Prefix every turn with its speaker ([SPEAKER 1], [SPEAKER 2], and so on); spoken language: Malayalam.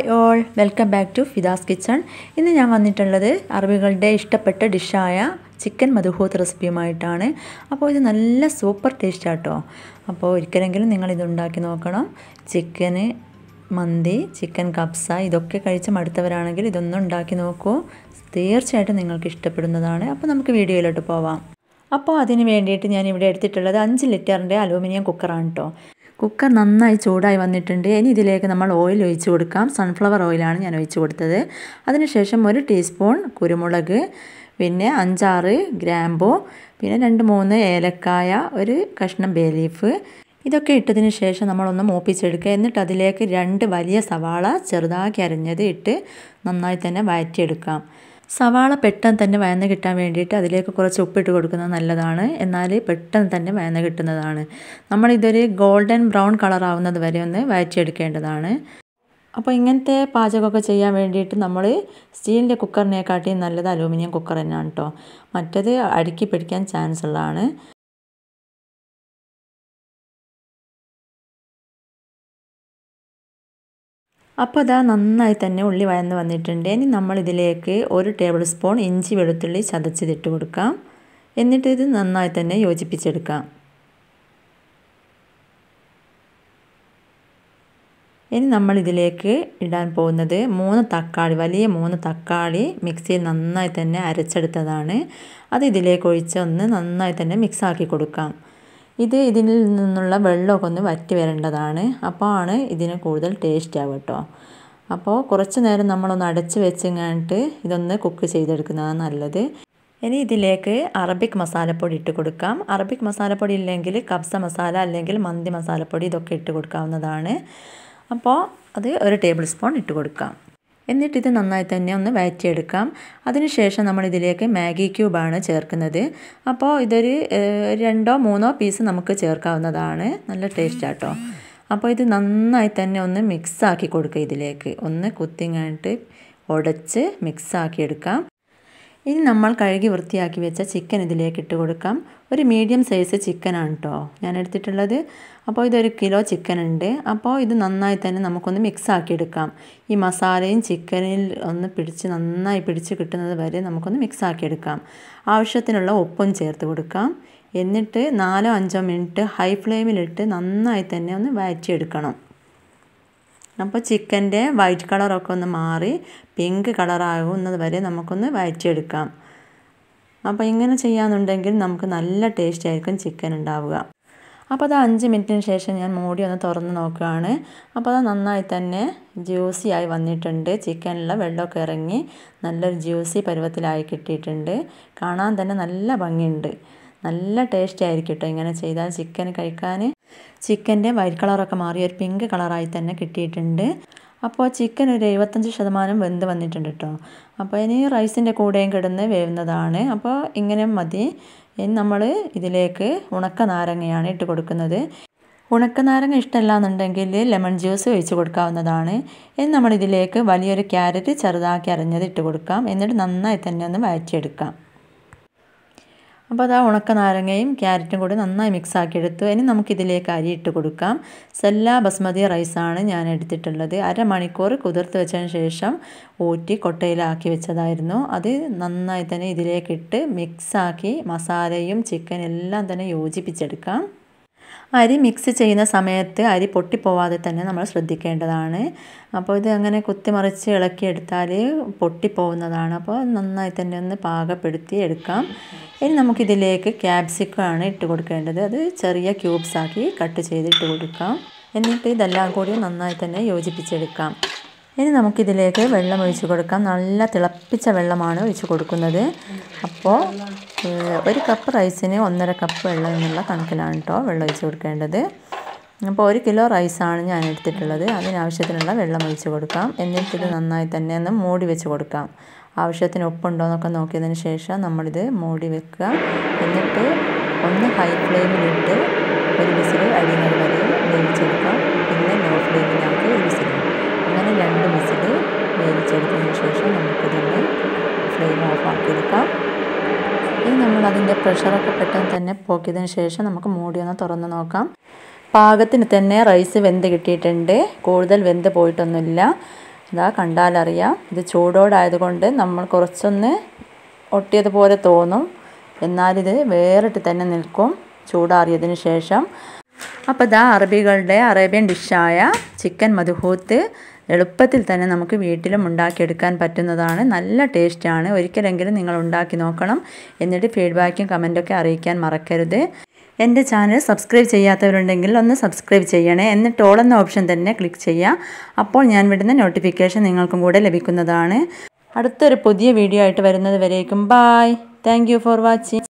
[SPEAKER 1] Hi all welcome back to Fida's kitchen ഇന്ന് ഞാൻ വന്നിട്ടുള്ളത് അറബികളുടെ ഇഷ്ടപ്പെട്ട ഡിഷായ ചിക്കൻ മധുഹൂത്ത് റെസിപ്പിയുമായിട്ടാണ്. അപ്പോൾ ഇത് നല്ല സൂപ്പർ ടേസ്റ്റ് ആട്ടോ. അപ്പോൾ ഒരിക്കലെങ്കിലും നിങ്ങളിത് ഉണ്ടാക്കി നോക്കണം. ചിക്കന് മന്തി ചിക്കൻ കപ്സ ഇതൊക്കെ കഴിച്ച് മടുത്തവരാണെങ്കിൽ ഇതൊന്നും ഉണ്ടാക്കി നോക്കൂ. തീർച്ചയായിട്ടും നിങ്ങൾക്ക് ഇഷ്ടപ്പെടുന്നതാണ്. അപ്പോൾ നമുക്ക് വീഡിയോയിലോട്ട് പോവാം. അപ്പോൾ അതിന് വേണ്ടിയിട്ട് ഞാൻ ഇവിടെ എടുത്തിട്ടുള്ളത് അഞ്ച് ലിറ്ററിന്റെ അലൂമിനിയം കുക്കറാണ് കേട്ടോ കുക്കർ നന്നായി ചൂടായി വന്നിട്ടുണ്ട്. ഇനി ഇതിലേക്ക് നമ്മൾ ഓയിൽ ഒഴിച്ചു കൊടുക്കാം. സൺഫ്ലവർ ഓയിലാണ് ഞാൻ ഒഴിച്ചു കൊടുത്തത്. അതിനുശേഷം ഒരു ടീസ്പൂൺ കുരുമുളക് പിന്നെ അഞ്ചാറ് ഗ്രാമ്പു പിന്നെ രണ്ട് മൂന്ന് ഏലക്കായ ഒരു കഷ്ണം ബേ ലീഫ് ഇതൊക്കെ ഇട്ടതിന് ശേഷം നമ്മളൊന്ന് മൂപ്പിച്ചെടുക്കുക. എന്നിട്ട് അതിലേക്ക് രണ്ട് വലിയ സവാള ചെറുതാക്കി അരിഞ്ഞത് ഇട്ട് നന്നായി തന്നെ വഴറ്റിയെടുക്കാം. സവാള പെട്ടെന്ന് തന്നെ വയന്ന് കിട്ടാൻ വേണ്ടിയിട്ട് അതിലേക്ക് കുറച്ച് ഉപ്പിട്ട് കൊടുക്കുന്നത് നല്ലതാണ്. എന്നാൽ പെട്ടെന്ന് തന്നെ വയന്ന് കിട്ടുന്നതാണ്. നമ്മളിതൊരു ഗോൾഡൻ ബ്രൗൺ കളർ ആവുന്നത് വരെ ഒന്ന് വയറ്റിയെടുക്കേണ്ടതാണ് അപ്പോൾ ഇങ്ങനത്തെ പാചകമൊക്കെ ചെയ്യാൻ വേണ്ടിയിട്ട് നമ്മൾ സ്റ്റീലിന്റെ കുക്കറിനെക്കാട്ടിയും നല്ലത് അലൂമിനിയം കുക്കർ തന്നെയാണ് കേട്ടോ. മറ്റത് അടുക്കി പിടിക്കാൻ ചാൻസ് ഉള്ളതാണ് അപ്പോൾ അതാ നന്നായി തന്നെ ഉള്ളി വയന്ന് വന്നിട്ടുണ്ട്. ഇനി നമ്മളിതിലേക്ക് ഒരു ടേബിൾ സ്പൂൺ ഇഞ്ചി വെളുത്തുള്ളി ചതച്ചിതിട്ട് കൊടുക്കാം. എന്നിട്ട് ഇത് നന്നായി തന്നെ യോജിപ്പിച്ചെടുക്കാം. ഇനി നമ്മൾ ഇതിലേക്ക് ഇടാൻ പോകുന്നത് മൂന്ന് തക്കാളി വലിയ മൂന്ന് തക്കാളി മിക്സിയിൽ നന്നായി തന്നെ അരച്ചെടുത്തതാണ്. അത് ഇതിലേക്ക് ഒഴിച്ച് ഒന്ന് നന്നായി തന്നെ മിക്സാക്കി കൊടുക്കാം. ഇത് ഇതിൽ നിന്നുള്ള വെള്ളമൊക്കെ ഒന്ന് വറ്റി വരേണ്ടതാണ്. അപ്പോൾ ആണ് ഇതിന് കൂടുതൽ ടേസ്റ്റ് ആവുക കേട്ടോ. അപ്പോൾ കുറച്ച് നേരം നമ്മളൊന്ന് അടച്ച് വെച്ച് കഴിഞ്ഞിട്ട് ഇതൊന്ന് കുക്ക് ചെയ്തെടുക്കുന്നതാണ് നല്ലത്. ഇനി ഇതിലേക്ക് അറബിക് മസാലപ്പൊടി ഇട്ട് കൊടുക്കാം. അറബിക് മസാലപ്പൊടി ഇല്ലെങ്കിൽ കബ്സ മസാല അല്ലെങ്കിൽ മന്തി മസാലപ്പൊടി ഇതൊക്കെ ഇട്ട് കൊടുക്കാവുന്നതാണ്. അപ്പോൾ അത് ഒരു ടേബിൾ സ്പൂൺ ഇട്ട് കൊടുക്കാം. എന്നിട്ട് ഇത് നന്നായി തന്നെ ഒന്ന് വഴറ്റിയെടുക്കാം. അതിനുശേഷം നമ്മൾ ഇതിലേക്ക് മാഗി ക്യൂബാണ് ചേർക്കുന്നത്. അപ്പോൾ ഇതൊരു രണ്ടോ മൂന്നോ പീസ് നമുക്ക് ചേർക്കാവുന്നതാണ്. നല്ല ടേസ്റ്റാട്ടോ. അപ്പോൾ ഇത് നന്നായി തന്നെ ഒന്ന് മിക്സാക്കി കൊടുക്കുക ഇതിലേക്ക്. ഒന്ന് കുത്തിങ്ങായിട്ട് ഉടച്ച് മിക്സാക്കി എടുക്കാം ഇനി നമ്മൾ കഴുകി വൃത്തിയാക്കി വെച്ച ചിക്കൻ ഇതിലേക്ക് ഇട്ട് കൊടുക്കാം. ഒരു മീഡിയം സൈസ് ചിക്കനാണ് കേട്ടോ ഞാൻ എടുത്തിട്ടുള്ളത്. അപ്പോൾ ഇതൊരു കിലോ ചിക്കൻ ഉണ്ട്. അപ്പോൾ ഇത് നന്നായി തന്നെ നമുക്കൊന്ന് മിക്സ് ആക്കി എടുക്കാം. ഈ മസാലയും ചിക്കനിൽ ഒന്ന് പിടിച്ച് നന്നായി പിടിച്ച് കിട്ടുന്നത് വരെ നമുക്കൊന്ന് മിക്സ് ആക്കി എടുക്കാം. ആവശ്യത്തിനുള്ള ഉപ്പും ചേർത്ത് കൊടുക്കാം. എന്നിട്ട് നാലോ അഞ്ചോ മിനിറ്റ് ഹൈ ഫ്ലെയിമിലിട്ട് നന്നായി തന്നെ ഒന്ന് വഴറ്റിയെടുക്കണം. അപ്പോൾ ചിക്കന്റെ വൈറ്റ് കളറൊക്കെ ഒന്ന് മാറി പിങ്ക് കളറാകുന്നത് വരെ നമുക്കൊന്ന് വഴറ്റിയെടുക്കാം. അപ്പോൾ ഇങ്ങനെ ചെയ്യാന്നുണ്ടെങ്കിൽ നമുക്ക് നല്ല ടേസ്റ്റ് ആയിരിക്കും ചിക്കൻ ഉണ്ടാവുക. അപ്പോൾ അത് അഞ്ച് മിനിറ്റിന് ശേഷം ഞാൻ മൂടി ഒന്ന് തുറന്ന് നോക്കുകയാണ്. അപ്പോൾ അത് നന്നായി തന്നെ ജ്യൂസി ആയി വന്നിട്ടുണ്ട്. ചിക്കനിലെ വെള്ളമൊക്കെ ഇറങ്ങി നല്ലൊരു ജ്യൂസി പരുവത്തിലായി കിട്ടിയിട്ടുണ്ട്. കാണാൻ തന്നെ നല്ല ഭംഗിയുണ്ട്. നല്ല ടേസ്റ്റ് ആയിരിക്കും കേട്ടോ ഇങ്ങനെ ചെയ്താൽ ചിക്കൻ കഴിക്കാൻ. ചിക്കന്റെ വൈറ്റ് കളറൊക്കെ മാറി ഒരു പിങ്ക് കളറായി തന്നെ കിട്ടിയിട്ടുണ്ട്. അപ്പോൾ ചിക്കൻ ഒരു എഴുപത്തഞ്ച് ശതമാനം വെന്ത് വന്നിട്ടുണ്ട് കേട്ടോ. അപ്പോൾ ഇനി റൈസിന്റെ കൂടെയും കിടന്ന് വേവുന്നതാണ്. അപ്പോൾ ഇങ്ങനെ മതി. ഇനി നമ്മൾ ഇതിലേക്ക് ഉണക്ക നാരങ്ങയാണ് ഇട്ട് കൊടുക്കുന്നത്. ഉണക്ക നാരങ്ങ ഇഷ്ടമല്ല എന്നുണ്ടെങ്കിൽ ലെമൺ ജ്യൂസ് ഒഴിച്ച് കൊടുക്കാവുന്നതാണ്. ഇനി നമ്മളിതിലേക്ക് വലിയൊരു ക്യാരറ്റ് ചെറുതാക്കി അരഞ്ഞത് ഇട്ട് കൊടുക്കാം. എന്നിട്ട് നന്നായി തന്നെ ഒന്ന് വഴറ്റിയെടുക്കാം. അപ്പോൾ അത് ആ ഉണക്ക നാരങ്ങയും ക്യാരറ്റും കൂടി നന്നായി മിക്സ് ആക്കി എടുത്തു ഇനി നമുക്കിതിലേക്ക് അരി ഇട്ട് കൊടുക്കാം. സെല്ല ബസ്മതി റൈസാണ് ഞാൻ എടുത്തിട്ടുള്ളത്. അരമണിക്കൂർ കുതിർത്ത് വെച്ചതിന് ശേഷം ഊറ്റി കൊട്ടയിലാക്കി വെച്ചതായിരുന്നു. അത് നന്നായി തന്നെ ഇതിലേക്കിട്ട് മിക്സാക്കി മസാലയും ചിക്കൻ എല്ലാം തന്നെ യോജിപ്പിച്ചെടുക്കാം. അരി മിക്സ് ചെയ്യുന്ന സമയത്ത് അരി പൊട്ടിപ്പോവാതെ തന്നെ നമ്മൾ ശ്രദ്ധിക്കേണ്ടതാണ്. അപ്പോൾ ഇത് അങ്ങനെ കുത്തിമറിച്ച് ഇളക്കിയെടുത്താൽ പൊട്ടിപ്പോകുന്നതാണ് അപ്പോൾ നന്നായി തന്നെ ഒന്ന് പാകപ്പെടുത്തി എടുക്കാം. ഇനി നമുക്കിതിലേക്ക് ക്യാപ്സിക്കമാണ് ഇട്ട് കൊടുക്കേണ്ടത്. അത് ചെറിയ ക്യൂബ്സാക്കി കട്ട് ചെയ്തിട്ട് കൊടുക്കാം. എന്നിട്ട് ഇതെല്ലാം കൂടി നന്നായി തന്നെ യോജിപ്പിച്ചെടുക്കാം. ഇനി നമുക്കിതിലേക്ക് വെള്ളം ഒഴിച്ചു കൊടുക്കാം. നല്ല തിളപ്പിച്ച വെള്ളമാണ് ഒഴിച്ചു കൊടുക്കുന്നത്. അപ്പോൾ ഒരു കപ്പ് റൈസിന് ഒന്നര കപ്പ് വെള്ളം എന്നുള്ള കണക്കിലാണ് കേട്ടോ വെള്ളം ഒഴിച്ചു കൊടുക്കേണ്ടത്. അപ്പോൾ ഒരു കിലോ റൈസാണ് ഞാൻ എടുത്തിട്ടുള്ളത്. അതിനാവശ്യത്തിനുള്ള വെള്ളം ഒഴിച്ചു കൊടുക്കാം. എന്നിട്ട് ഇത് നന്നായി തന്നെ ഒന്ന് മൂടി വെച്ച് കൊടുക്കാം. ആവശ്യത്തിന് ഉപ്പുണ്ടോ എന്നൊക്കെ നോക്കിയതിന് ശേഷം നമ്മളിത് മൂടി വെക്കുക. എന്നിട്ട് ഒന്ന് ഹൈ ഫ്ലെയിമിലിട്ട് ഒരു വിസിൽ അടിയുന്നത് വരെ വേവിച്ചെടുക്കാം. പിന്നെ ലോ ഫ്ലെയിമിലാക്കി ഒരു വിസിൽ അങ്ങനെ രണ്ട് വിസിൽ വേവിച്ചെടുത്തതിന് ശേഷം നമുക്കിതൊന്ന് ആക്കിയെടുക്കാം ഇനി നമ്മൾ അതിന്റെ പ്രഷറൊക്കെ പെട്ടെന്ന് തന്നെ പോക്കിയതിന് ശേഷം നമുക്ക് മൂടി ഒന്ന് തുറന്ന് നോക്കാം. പാകത്തിന് തന്നെ റൈസ് വെന്ത് കിട്ടിയിട്ടുണ്ട്. കൂടുതൽ വെന്ത് പോയിട്ടൊന്നുമില്ല. ഇതാ കണ്ടാലറിയാം. ഇത് ചൂടോടായതുകൊണ്ട് നമ്മൾ കുറച്ചൊന്ന് ഒട്ടിയതുപോലെ തോന്നും. എന്നാലിത് വേറിട്ട് തന്നെ നിൽക്കും ചൂടാറിയതിന് ശേഷം. അപ്പോൾ ഇതാ അറബികളുടെ അറേബ്യൻ ഡിഷായ ചിക്കൻ മധുഹൂത്ത് എളുപ്പത്തിൽ തന്നെ നമുക്ക് വീട്ടിലും ഉണ്ടാക്കിയെടുക്കാൻ പറ്റുന്നതാണ്. നല്ല ടേസ്റ്റാണ്. ഒരിക്കലെങ്കിലും നിങ്ങൾ ഉണ്ടാക്കി നോക്കണം എന്നിട്ട് ഫീഡ്ബാക്കും കമന്റൊക്കെ അറിയിക്കാൻ മറക്കരുത്. എന്റെ ചാനൽ സബ്സ്ക്രൈബ് ചെയ്യാത്തവരുണ്ടെങ്കിൽ ഒന്ന് സബ്സ്ക്രൈബ് ചെയ്യണേ. എന്നിട്ട് ഓൾ എന്ന ഓപ്ഷൻ തന്നെ ക്ലിക്ക് ചെയ്യുക. അപ്പോൾ ഞാൻ വിടുന്ന നോട്ടിഫിക്കേഷൻ നിങ്ങൾക്കും കൂടെ ലഭിക്കുന്നതാണ്. അടുത്തൊരു പുതിയ വീഡിയോ ആയിട്ട് വരുന്നത് വരേക്കും. Bye thank for watching.